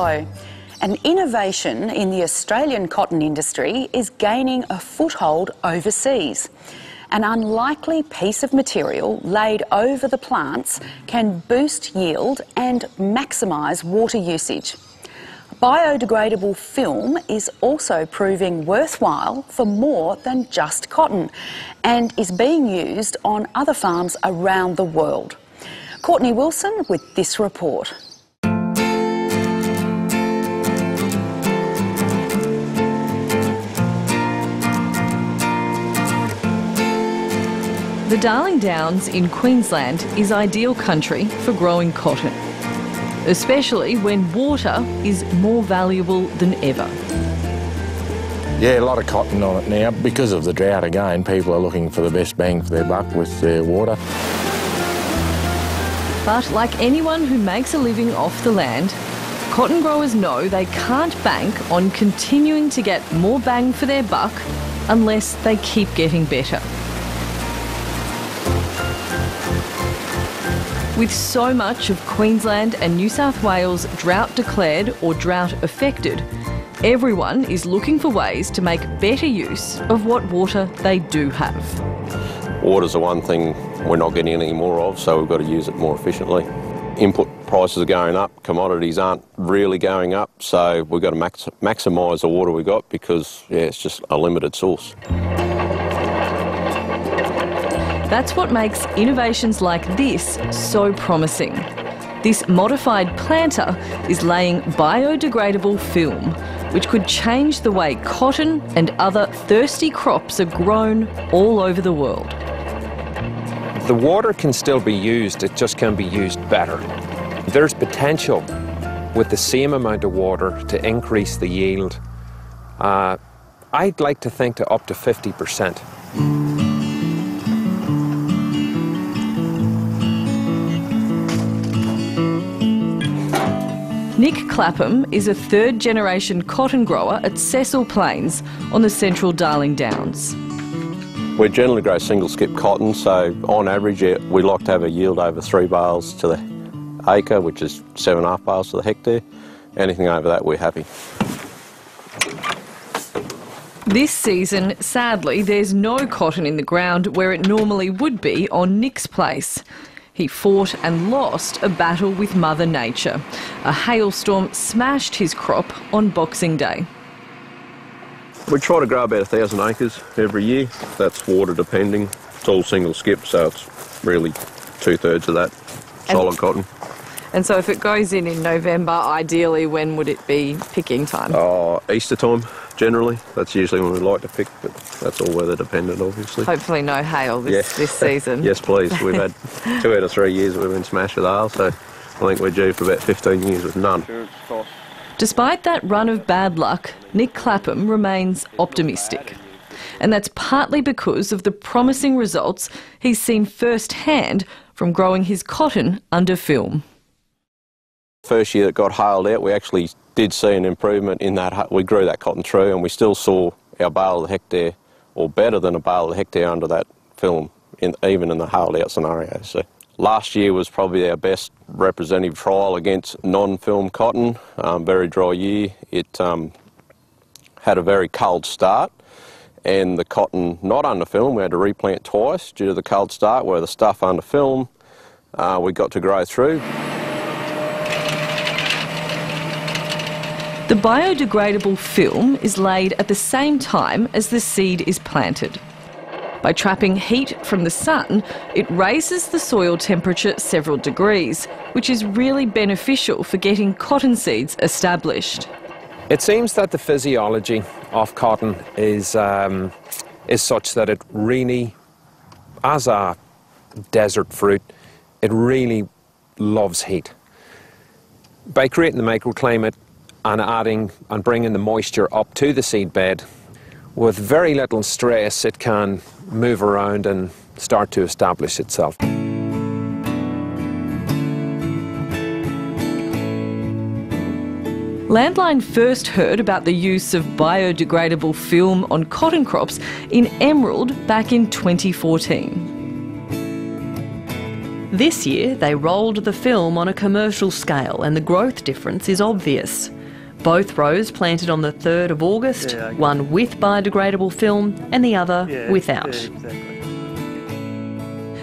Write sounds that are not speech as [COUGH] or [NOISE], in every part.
Hello. An innovation in the Australian cotton industry is gaining a foothold overseas. An unlikely piece of material laid over the plants can boost yield and maximise water usage. Biodegradable film is also proving worthwhile for more than just cotton and is being used on other farms around the world. Courtney Wilson with this report. The Darling Downs in Queensland is ideal country for growing cotton, especially when water is more valuable than ever. Yeah, a lot of cotton on it now. Because of the drought again, people are looking for the best bang for their buck with their water. But like anyone who makes a living off the land, cotton growers know they can't bank on continuing to get more bang for their buck unless they keep getting better. With so much of Queensland and New South Wales drought declared or drought affected, everyone is looking for ways to make better use of what water they do have. Water's the one thing we're not getting any more of, so we've got to use it more efficiently. Input prices are going up, commodities aren't really going up, so we've got to max maximise the water we've got because yeah, it's just a limited source. That's what makes innovations like this so promising. This modified planter is laying biodegradable film, which could change the way cotton and other thirsty crops are grown all over the world. The water can still be used, it just can be used better. There's potential with the same amount of water to increase the yield. Uh, I'd like to think to up to 50%. Nick Clapham is a third generation cotton grower at Cecil Plains on the central Darling Downs. We generally grow single skip cotton, so on average we like to have a yield over three bales to the acre, which is seven and a half bales to the hectare. Anything over that, we're happy. This season, sadly, there's no cotton in the ground where it normally would be on Nick's place. He fought and lost a battle with Mother Nature. A hailstorm smashed his crop on Boxing Day. We try to grow about a thousand acres every year. That's water depending. It's all single skip, so it's really two thirds of that solid and, cotton. And so, if it goes in in November, ideally, when would it be picking time? Oh, Easter time generally. That's usually when we like to pick, but that's all weather dependent, obviously. Hopefully, no hail this, yeah. this season. [LAUGHS] yes, please. We've had [LAUGHS] two out of three years we've been smashed with hail, so I think we're due for about 15 years with none. Despite that run of bad luck, Nick Clapham remains optimistic. And that's partly because of the promising results he's seen firsthand from growing his cotton under film. First year that got hailed out, we actually did see an improvement in that. We grew that cotton through and we still saw our bale of hectare, or better than a bale of hectare under that film, in, even in the hailed out scenario. So last year was probably our best representative trial against non-film cotton. Um, very dry year. It um, had a very cold start and the cotton not under film, we had to replant twice due to the cold start where the stuff under film uh, we got to grow through. Biodegradable film is laid at the same time as the seed is planted. By trapping heat from the sun, it raises the soil temperature several degrees, which is really beneficial for getting cotton seeds established. It seems that the physiology of cotton is, um, is such that it really, as a desert fruit, it really loves heat. By creating the microclimate, and adding and bringing the moisture up to the seed bed. With very little stress, it can move around and start to establish itself. Landline first heard about the use of biodegradable film on cotton crops in Emerald back in 2014. This year, they rolled the film on a commercial scale, and the growth difference is obvious. Both rows planted on the 3rd of August, Yeah, one with biodegradable film and the other Yeah, without. yeah, exactly.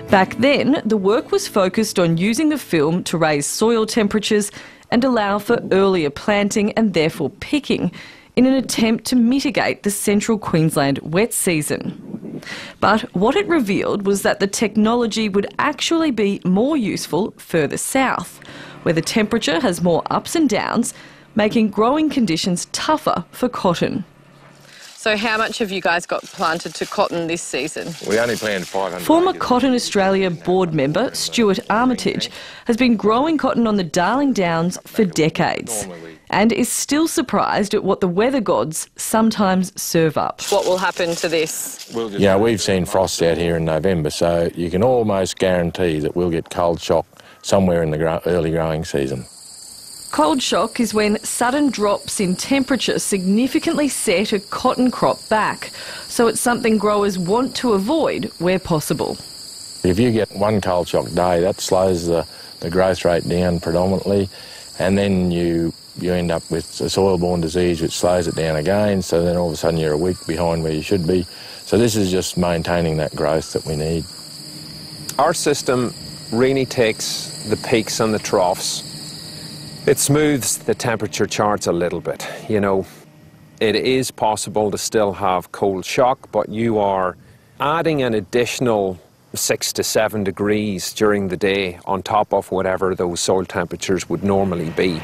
Back then, the work was focused on using the film to raise soil temperatures and allow for earlier planting and therefore picking in an attempt to mitigate the central Queensland wet season. But what it revealed was that the technology would actually be more useful further south, where the temperature has more ups and downs, making growing conditions tougher for cotton. So, how much have you guys got planted to cotton this season? We only planted 500 Former. Cotton Australia board member Stuart Armitage has been growing cotton on the Darling Downs for decades and is still surprised at what the weather gods sometimes serve up. What will happen to this? Yeah, we've seen frosts out here in November, so you can almost guarantee that we'll get cold shock somewhere in the gro- early growing season. Cold shock is when sudden drops in temperature significantly set a cotton crop back, so it's something growers want to avoid where possible. If you get one cold shock day, that slows the, the growth rate down predominantly, and then you you end up with a soil-borne disease which slows it down again, so then all of a sudden you're a week behind where you should be. So this is just maintaining that growth that we need. Our system really takes the peaks and the troughs. It smooths the temperature charts a little bit. You know, it is possible to still have cold shock, but you are adding an additional six to seven degrees during the day on top of whatever those soil temperatures would normally be.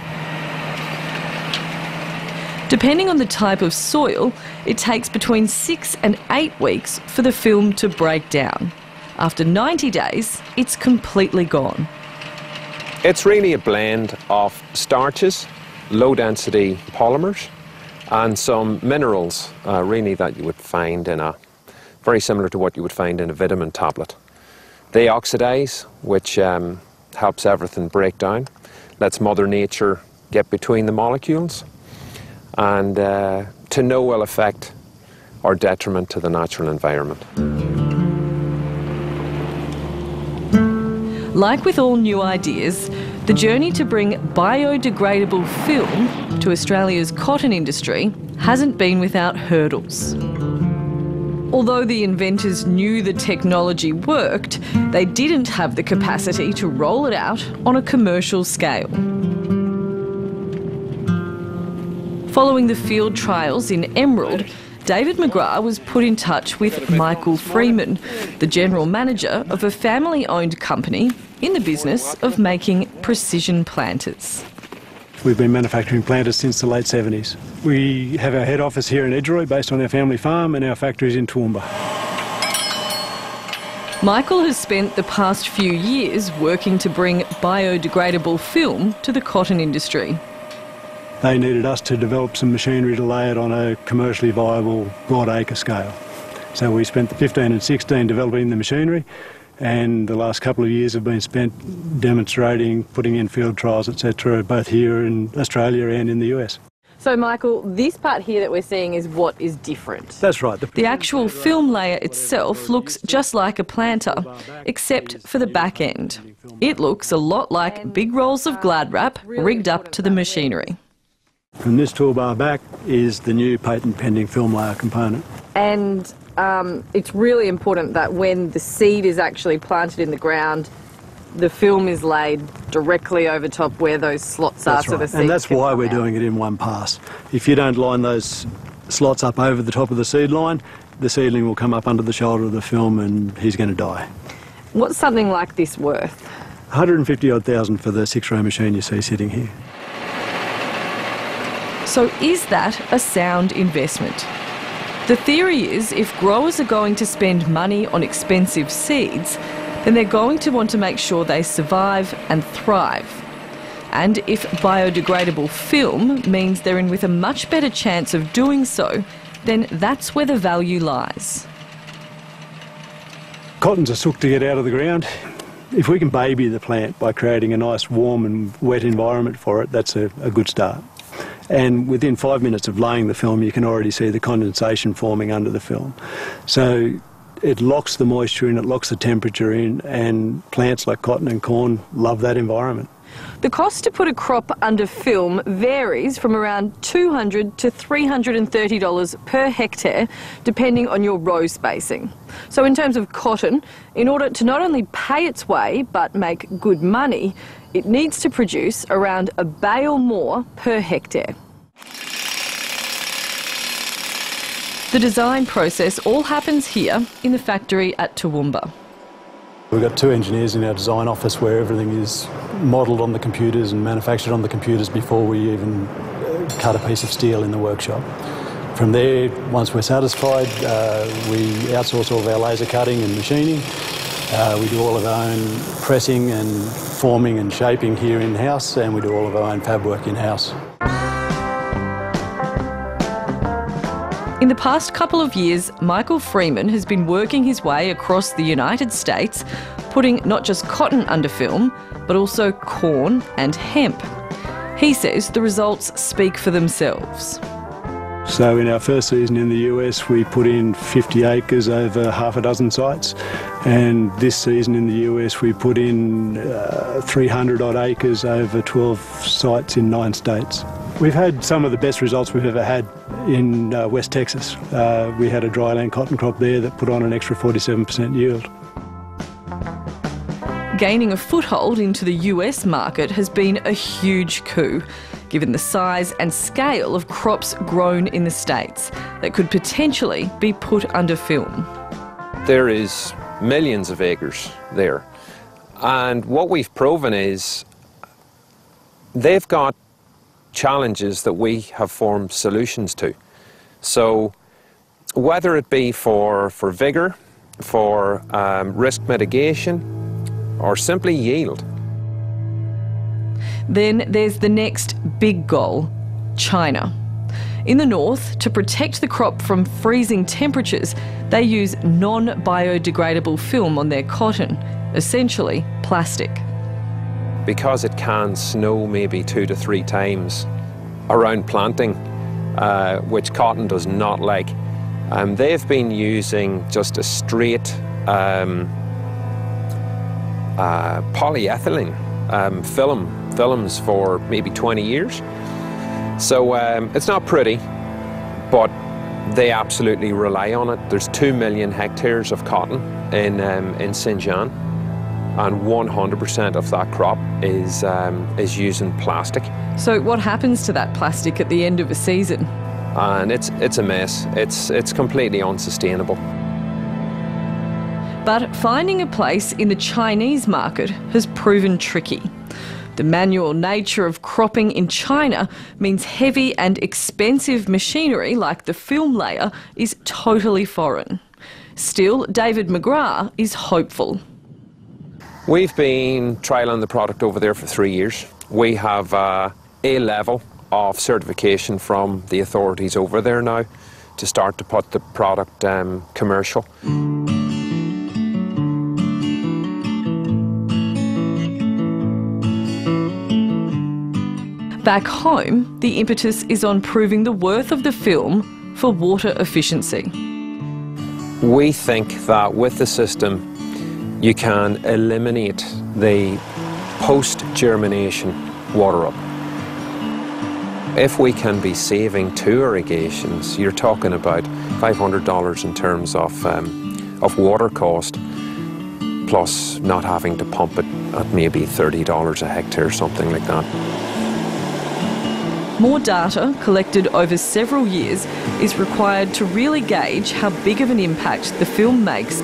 Depending on the type of soil, it takes between six and eight weeks for the film to break down. After 90 days, it's completely gone. It's really a blend of starches, low density polymers, and some minerals, uh, really, that you would find in a very similar to what you would find in a vitamin tablet. They oxidize, which um, helps everything break down, lets Mother Nature get between the molecules, and uh, to no ill effect or detriment to the natural environment. Like with all new ideas, the journey to bring biodegradable film to Australia's cotton industry hasn't been without hurdles. Although the inventors knew the technology worked, they didn't have the capacity to roll it out on a commercial scale. Following the field trials in Emerald, David McGrath was put in touch with Michael Freeman, the general manager of a family owned company in the business of making precision planters. We've been manufacturing planters since the late 70s. We have our head office here in Edgeroi based on our family farm and our factories in Toowoomba. Michael has spent the past few years working to bring biodegradable film to the cotton industry. They needed us to develop some machinery to lay it on a commercially viable broad acre scale. So we spent the 15 and 16 developing the machinery and the last couple of years have been spent demonstrating, putting in field trials, etc., both here in Australia and in the US. So, Michael, this part here that we're seeing is what is different. That's right. The actual film layer itself looks just like a planter, except for the back end. It looks a lot like big rolls of glad wrap rigged up to the machinery. From this toolbar back is the new patent pending film layer component. And um, it's really important that when the seed is actually planted in the ground, the film is laid directly over top where those slots are That's so the seed And that's why we're out. doing it in one pass. If you don't line those slots up over the top of the seed line, the seedling will come up under the shoulder of the film and he's going to die. What's something like this worth? 150 odd thousand for the six row machine you see sitting here. So, is that a sound investment? The theory is if growers are going to spend money on expensive seeds, then they're going to want to make sure they survive and thrive. And if biodegradable film means they're in with a much better chance of doing so, then that's where the value lies. Cotton's a sook to get out of the ground. If we can baby the plant by creating a nice warm and wet environment for it, that's a, a good start. And within five minutes of laying the film, you can already see the condensation forming under the film. So it locks the moisture in, it locks the temperature in, and plants like cotton and corn love that environment. The cost to put a crop under film varies from around 200 to $330 per hectare, depending on your row spacing. So, in terms of cotton, in order to not only pay its way but make good money, it needs to produce around a bale more per hectare. The design process all happens here in the factory at Toowoomba. We've got two engineers in our design office where everything is modelled on the computers and manufactured on the computers before we even uh, cut a piece of steel in the workshop. From there, once we're satisfied, uh, we outsource all of our laser cutting and machining. Uh, we do all of our own pressing and forming and shaping here in-house and we do all of our own fab work in-house. In the past couple of years, Michael Freeman has been working his way across the United States, putting not just cotton under film, but also corn and hemp. He says the results speak for themselves. So in our first season in the US, we put in 50 acres over half a dozen sites, and this season in the US, we put in uh, 300 odd acres over 12 sites in nine states. We've had some of the best results we've ever had in uh, West Texas. Uh, we had a dryland cotton crop there that put on an extra 47% yield. Gaining a foothold into the US market has been a huge coup, given the size and scale of crops grown in the States that could potentially be put under film. There is millions of acres there. And what we've proven is they've got challenges that we have formed solutions to. So whether it be for, for vigour, for um, risk mitigation, or simply yield. Then there's the next big goal China. In the north, to protect the crop from freezing temperatures, they use non biodegradable film on their cotton, essentially plastic because it can snow maybe two to three times around planting, uh, which cotton does not like. Um, they've been using just a straight um, uh, polyethylene um, film films for maybe 20 years. So um, it's not pretty, but they absolutely rely on it. There's two million hectares of cotton in um, in Xinjiang and 100% of that crop is, um, is using plastic. So what happens to that plastic at the end of a season? And it's, it's a mess. It's, it's completely unsustainable. But finding a place in the Chinese market has proven tricky. The manual nature of cropping in China means heavy and expensive machinery like the film layer is totally foreign. Still, David McGrath is hopeful. We've been trialling the product over there for three years. We have uh, a level of certification from the authorities over there now to start to put the product um, commercial. Back home, the impetus is on proving the worth of the film for water efficiency. We think that with the system, you can eliminate the post-germination water up. If we can be saving two irrigations, you're talking about $500 in terms of, um, of water cost, plus not having to pump it at maybe $30 a hectare, or something like that. More data collected over several years is required to really gauge how big of an impact the film makes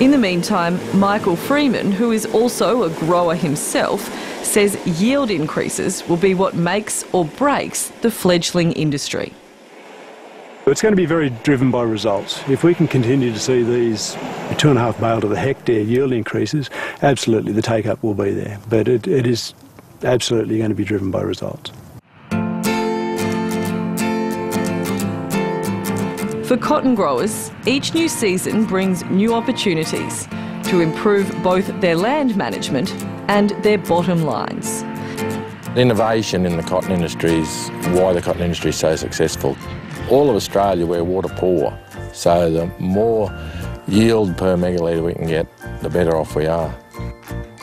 In the meantime, Michael Freeman, who is also a grower himself, says yield increases will be what makes or breaks the fledgling industry. It's going to be very driven by results. If we can continue to see these two and a half bale to the hectare yield increases, absolutely the take up will be there. But it, it is absolutely going to be driven by results. For cotton growers, each new season brings new opportunities to improve both their land management and their bottom lines. Innovation in the cotton industry is why the cotton industry is so successful. all of Australia, we're water poor. So the more yield per megalitre we can get, the better off we are.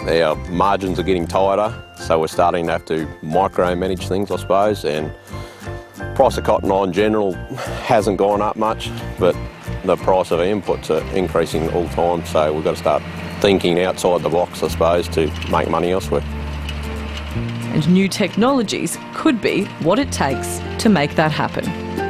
Our margins are getting tighter, so we're starting to have to micromanage things, I suppose, and price of cotton on in general hasn't gone up much, but the price of inputs are increasing all the time, so we've got to start thinking outside the box, I suppose, to make money elsewhere. And new technologies could be what it takes to make that happen.